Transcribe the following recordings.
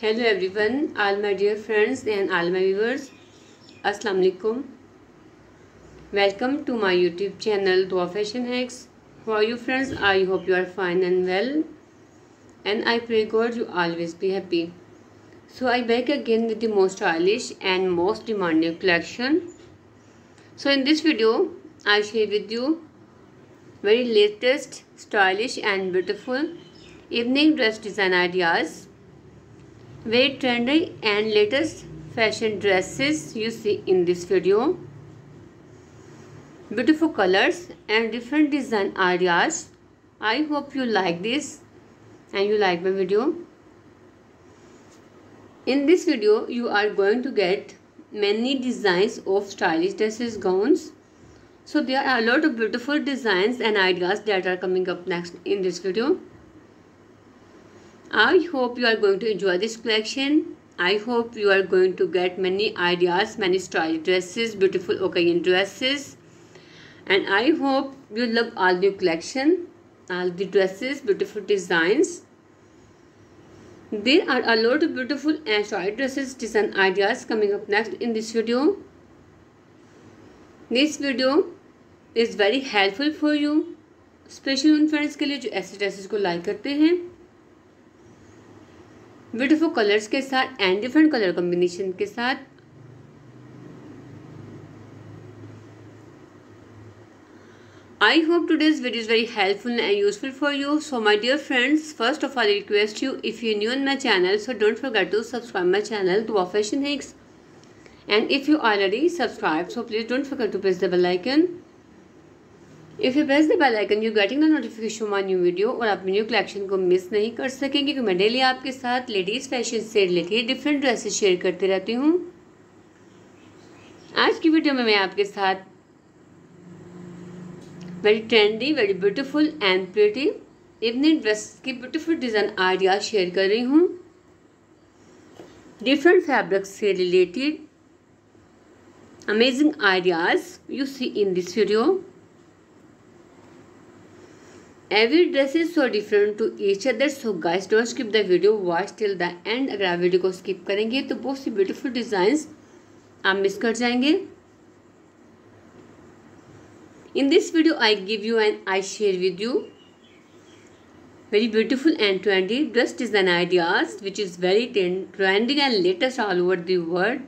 hello everyone all my dear friends and all my viewers. Assalamu alaikum. Welcome to my youtube channel dua fashion hacks. How are you friends? I hope you are fine and well. And i pray god you always be happy. So i back again with the most stylish and most demanding collection. So in this video i share with you very latest stylish and beautiful evening dress design ideas very trendy and latest fashion dresses you see in this video. Beautiful colors and different design ideas. I hope you like this and you like my video. In this video you are going to get many designs of stylish dresses gowns. So there are a lot of beautiful designs and ideas that are coming up next in this video. I hope you are going to enjoy this collection I hope you are going to get many ideas many style dresses beautiful occasion dresses and I hope you love all the collection all the dresses beautiful designs there are a lot beautiful and style dresses design ideas coming up next in this video this video is very helpful for you special उन friends के लिए जो ऐसे dresses को like करते हैं। Beautiful colours के साथ एंड डिफरेंट कलर कॉम्बिनेशन के साथ. I hope today's video is very helpful and useful for you so my dear friends first of all request you if you new in my channel so don't forget to subscribe my channel to of hacks and if you already subscribe so please don't forget to press the bell icon if you press the bell icon you getting the notification my new video और आप new collection को miss नहीं कर सकेंगे क्योंकि मैं daily आपके साथ लेडीज़ फ़ैशन से रिलेटेड डिफरेंट ड्रेसेस शेयर करती रहती हूँ। आज की वीडियो में मैं आपके साथ very trendy very beautiful and pretty evening dress की ब्यूटीफुल डिज़ाइन आइडिया शेयर कर रही हूँ। डिफरेंट फैब्रिक्स से related amazing ideas you see in this video every dress is so different to each other so guys don't skip the video watch till the end अगर आप video को skip करेंगे तो बहुत सी ब्यूटीफुल डिजाइंस आप miss कर जाएँगे। In this video I give you and I share with you very beautiful and trendy dress design ideas which is very trending and latest all over world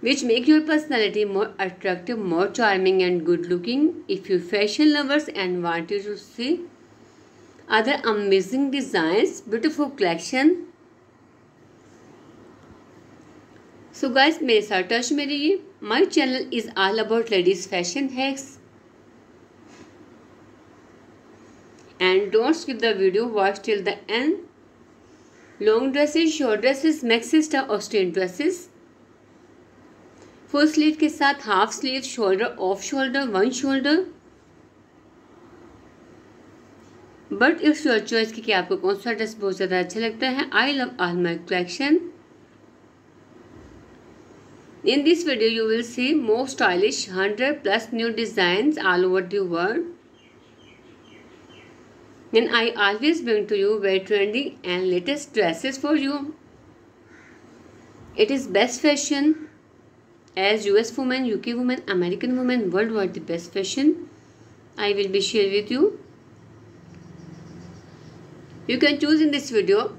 which make your personality more attractive, more charming and good looking. If you fashion lovers and want you to see other amazing designs, beautiful collection. So guys, मेरे साथ touch में रहिए My channel is all about ladies fashion hacks. And don't skip the video, watch till the end. Long dresses, short dresses, maxi star or strain dresses. Full sleeve के साथ half sleeve shoulder off shoulder one shoulder but it's your choice कि आपको कौन सा dress बहुत ज़्यादा अच्छा लगता है I love all my collection in this video you will see more stylish hundred plus new design all over the world and I always bring to you very trendy and latest dresses for you. It is best fashion. As US woman, UK woman, American woman, worldwide the best fashion. I will be share with you. You can choose in this video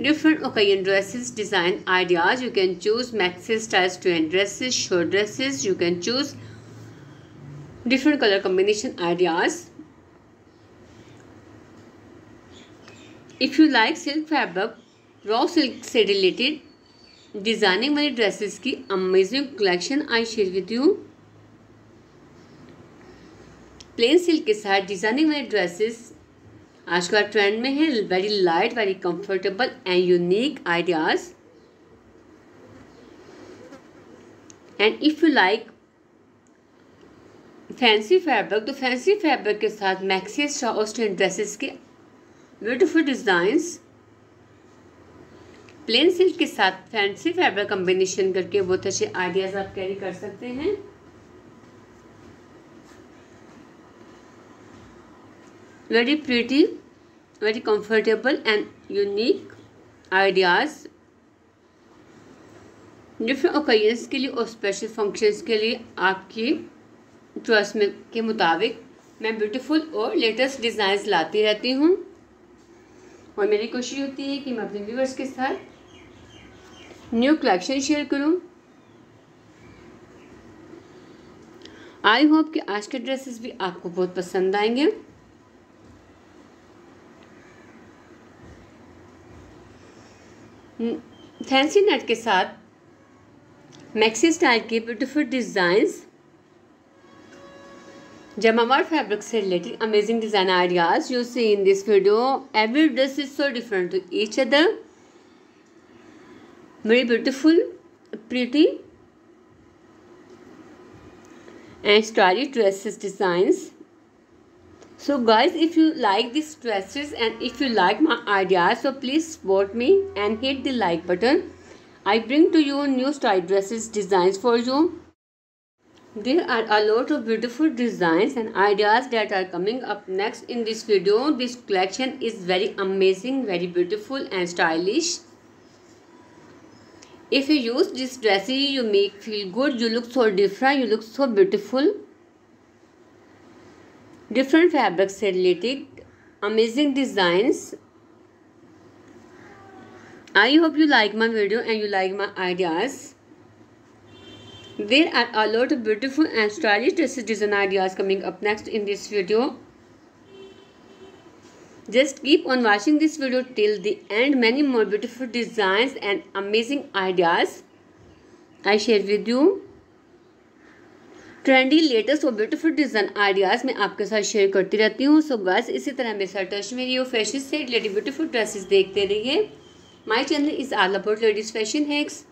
different occasion dresses, design ideas. You can choose maxi style strand dresses, short dresses. You can choose different color combination ideas. If you like silk fabric, raw silk से related designing वाली dresses की amazing collection I share with you plain silk के साथ designing वाली dresses आज का trend में है very light very comfortable and unique ideas and if you like fancy fabric तो फैंसी फैब्रिक के साथ मैक्सी स्टाउस्टन ड्रेसेस के ब्यूटीफुल डिज़ाइंस प्लेन सिल्क के साथ फैंसी फैब्रिक कॉम्बिनेशन करके बहुत अच्छे आइडियाज़ आप कैरी कर सकते हैं। Very pretty very comfortable and unique ideas different occasions के लिए और स्पेशल फ़ंक्शंस के लिए आपकी चॉइस में के मुताबिक मैं ब्यूटीफुल और लेटेस्ट डिज़ाइंस लाती रहती हूँ। और मेरी कोशिश होती है कि मैं अपने व्यूवर्स के साथ न्यू कलेक्शन शेयर करूँ? आई होप कि आज के ड्रेसेस भी आपको बहुत पसंद आएँगे। hmm, फैंसी नेट के साथ मैक्सी स्टाइल के ब्यूटीफुल डिज़ाइंस जमावर फैब्रिक से related amazing design ideas you see in this video every dress is so different to each other Very beautiful, pretty and stylish dresses designs. So guys if you like these dresses and if you like my ideas so please support me and hit the like button. I bring to you new style dresses designs for you. There are a lot of beautiful designs and ideas that are coming up next in this video. This collection is very amazing, very beautiful and stylish. If you use this dress, you make feel good, you look so different, you look so beautiful. Different fabrics related, amazing designs. I hope you like my video and you like my ideas. There are a lot of beautiful and stylish dresses design ideas coming up next in this video. Just keep on watching this video till the end. Many more beautiful designs and amazing ideas I share with you. Trendy latest और beautiful design ideas मैं आपके साथ share करती रहती हूँ सो बस इसी तरह मेरे साथ टच में रही फ़ैशन से रिलेटेड ब्यूटीफुल ड्रेसेस देखते रहिए my channel is all about ladies fashion hacks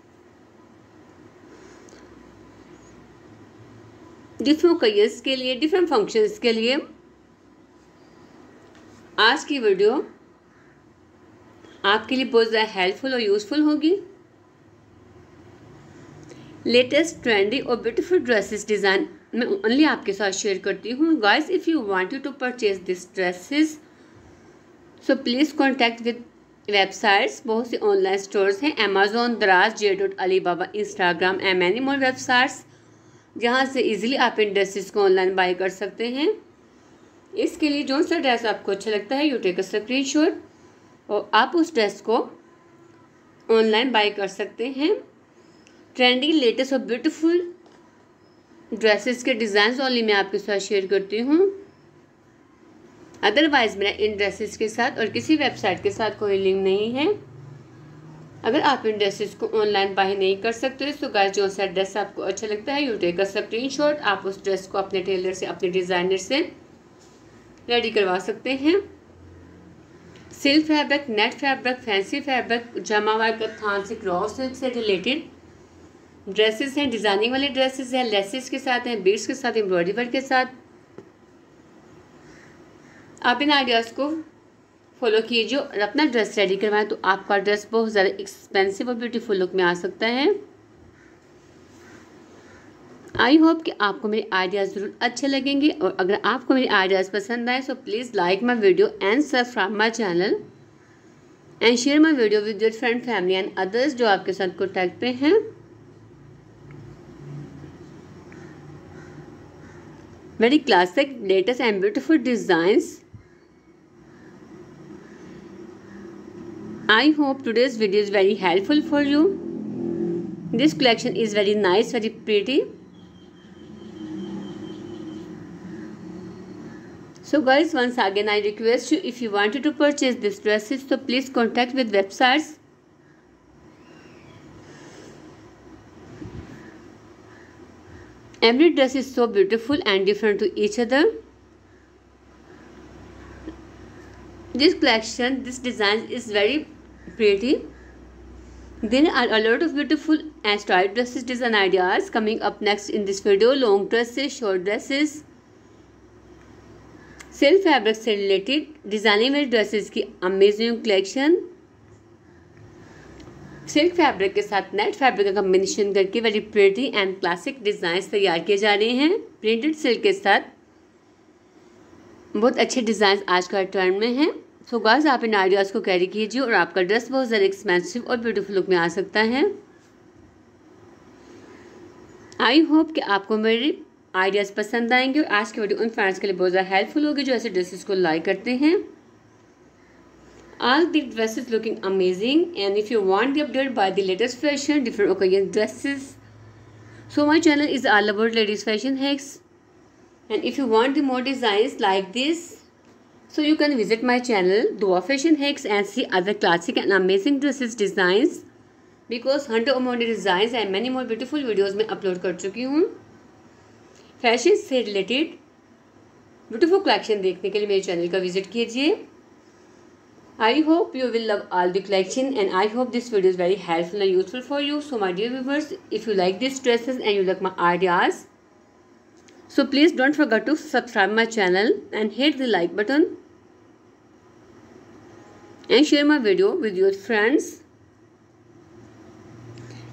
different occasions के लिए डिफरेंट फ़ंक्शंस के लिए आज की वीडियो आपके लिए बहुत ज़्यादा हेल्पफुल और यूज़फुल होगी। लेटेस्ट ट्रेंडी और ब्यूटीफुल ड्रेसेस डिज़ाइन मैं ओनली आपके साथ शेयर करती हूँ। Guys if you want you to purchase this dresses so please contact with websites बहुत से ऑनलाइन स्टोर्स हैं Amazon Daraz J dot Alibaba Instagram M any more websites जहाँ से इजीली आप इन ड्रेसेस को ऑनलाइन बाई कर सकते हैं। इसके लिए जो सा ड्रेस आपको अच्छा लगता है यू टेक अ स्क्रीन और आप उस ड्रेस को ऑनलाइन बाई कर सकते हैं। ट्रेंडी लेटेस्ट और ब्यूटीफुल ड्रेसेस के डिज़ाइन ओनली मैं आपके साथ शेयर करती हूँ। अदरवाइज़ मेरा इन ड्रेसेस के साथ और किसी वेबसाइट के साथ कोई लिंक नहीं है। अगर आप इन ड्रेसेस को ऑनलाइन बाय नहीं कर सकते तो गाय जो सा ड्रेस आपको अच्छा लगता है यू टेक अ स्क्रीन आप उस ड्रेस को अपने टेलर से, अपने डिज़ाइनर से रेडी करवा सकते हैं। Silk fabric, net fabric, fancy fabric, जमा का थान से क्रॉस सिल्क से रिलेटेड ड्रेसेस हैं डिज़ाइनिंग वाले ड्रेसेस हैं लेसेस के साथ हैं बीड्स के साथ एम्ब्रॉयडरी वर्क के साथ। आप इन आइडियाज़ को फॉलो कीजिए और अपना ड्रेस रेडी करवाएँ तो आपका ड्रेस बहुत ज़्यादा एक्सपेंसिव और ब्यूटीफुल लुक में आ सकता है। आई होप कि आपको मेरे आइडियाज़ ज़रूर अच्छे लगेंगे और अगर आपको मेरे आइडियाज़ पसंद आए तो please like my video and subscribe my channel and share my video with your friend family and others जो आपके साथ कॉन्टैक्ट पे हैं very classic latest and beautiful designs I hope today's video is very helpful for you. This collection is very nice, very pretty. So guys, once again I request you if you wanted to purchase these dresses, so please contact with websites. Every dress is so beautiful and different to each other. This collection, this design is very pretty. There are a lot of beautiful and stylish dresses design ideas coming up next in this video. Long dresses, short dresses, silk fabric से related designing wear dresses की amazing collection silk fabric के साथ net fabric का combination करके very pretty and classic design तैयार किए जा रहे हैं. प्रिंटेड सिल्क के साथ बहुत अच्छे डिज़ाइन आज का ट्रेंड में हैं. सो गाइस आप इन आइडियाज़ को कैरी कीजिए और आपका ड्रेस बहुत ज़्यादा एक्सपेंसिव और ब्यूटीफुल लुक में आ सकता है. आई होप कि आपको मेरे आइडियाज़ पसंद आएँगे और आज की वीडियो उन फ्रेंड्स के लिए बहुत ज़्यादा हेल्पफुल होगी जो ऐसे ड्रेसेस को लाइक करते हैं all the dresses looking amazing and if you want the update by the latest fashion different occasion dresses so my channel is all about ladies fashion hacks and if you want the more designs like this so you can visit my channel Dua Fashion Hacks and see other classic and amazing dresses designs because hundred or more designs and many more beautiful videos में upload कर चुकी हूँ fashion से related beautiful collection देखने के लिए मेरे channel का विज़िट कीजिए। I hope you will love all the collection and I hope this video is very helpful and useful for you so my dear viewers if you like this dresses and you like my ideas so please don't forget to subscribe my channel and hit the like button and share my video with your friends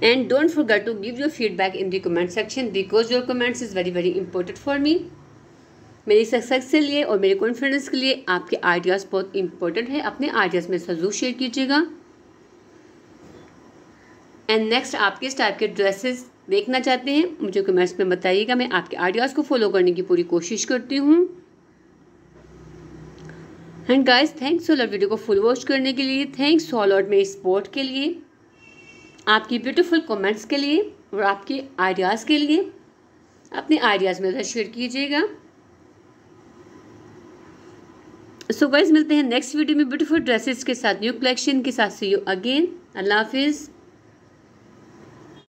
And don't forget to give your feedback in the comment section because your comments is very very important for me. मेरी success के लिए और मेरे confidence के लिए आपके ideas बहुत important है। अपने आइडियाज़ में ज़रूर शेयर कीजिएगा। एंड नेक्स्ट आप किस टाइप के ड्रेसेस देखना चाहते हैं, मुझे कमेंट्स में बताइएगा। मैं आपके आइडियाज़ को फॉलो करने की पूरी कोशिश करती हूँ। And guys thanks all video को फुल वॉच करने के लिए। थैंक्स ऑल आउट मेरी सपोर्ट के लिए। आपकी ब्यूटीफुल कमेंट्स के लिए और आपके आइडियाज़ के लिए। अपने आइडियाज़ में शेयर कीजिएगा। सो so गाइज़ मिलते हैं नेक्स्ट वीडियो में ब्यूटीफुल ड्रेसेस के साथ न्यू कलेक्शन के साथ। सी यू अगेन अल्लाह हाफिज़